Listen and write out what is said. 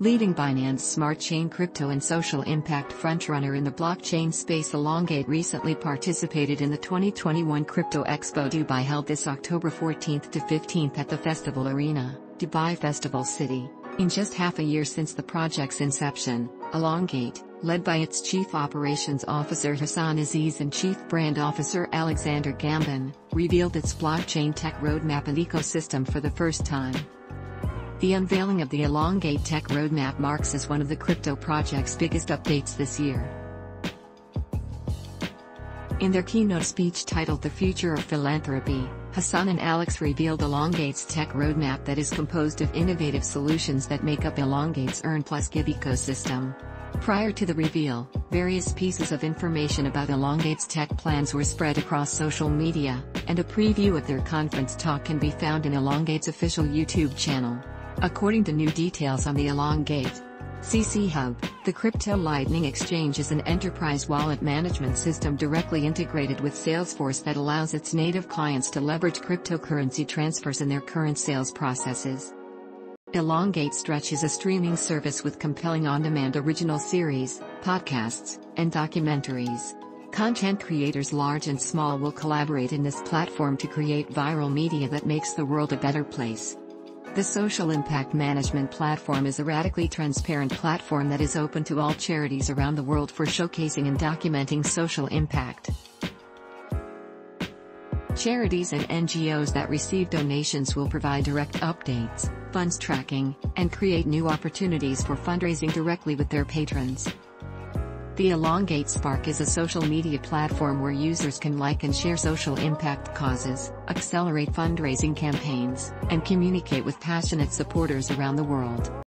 Leading Binance Smart Chain crypto and social impact frontrunner in the blockchain space Elongate recently participated in the 2021 Crypto Expo Dubai held this October 14th to 15th at the Festival Arena, Dubai Festival City. In just half a year since the project's inception, Elongate, led by its Chief Operations Officer Hasan Aziz and Chief Brand Officer Alexander Gambon, revealed its blockchain tech roadmap and ecosystem for the first time. The unveiling of the Elongate Tech Roadmap marks as one of the crypto project's biggest updates this year. In their keynote speech titled The Future of Philanthropy, Hasan and Alex revealed Elongate's tech roadmap that is composed of innovative solutions that make up Elongate's Earn Plus Give ecosystem. Prior to the reveal, various pieces of information about Elongate's tech plans were spread across social media, and a preview of their conference talk can be found in Elongate's official YouTube channel. According to new details on the Elongate CC Hub, the Crypto Lightning Exchange is an enterprise wallet management system directly integrated with Salesforce that allows its native clients to leverage cryptocurrency transfers in their current sales processes. Elongate Stretch is a streaming service with compelling on-demand original series, podcasts, and documentaries. Content creators large and small will collaborate in this platform to create viral media that makes the world a better place. The Social Impact Management Platform is a radically transparent platform that is open to all charities around the world for showcasing and documenting social impact. Charities and NGOs that receive donations will provide direct updates, funds tracking, and create new opportunities for fundraising directly with their patrons. The Elongate Spark is a social media platform where users can like and share social impact causes, accelerate fundraising campaigns, and communicate with passionate supporters around the world.